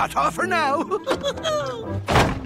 cut off for now.